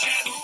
que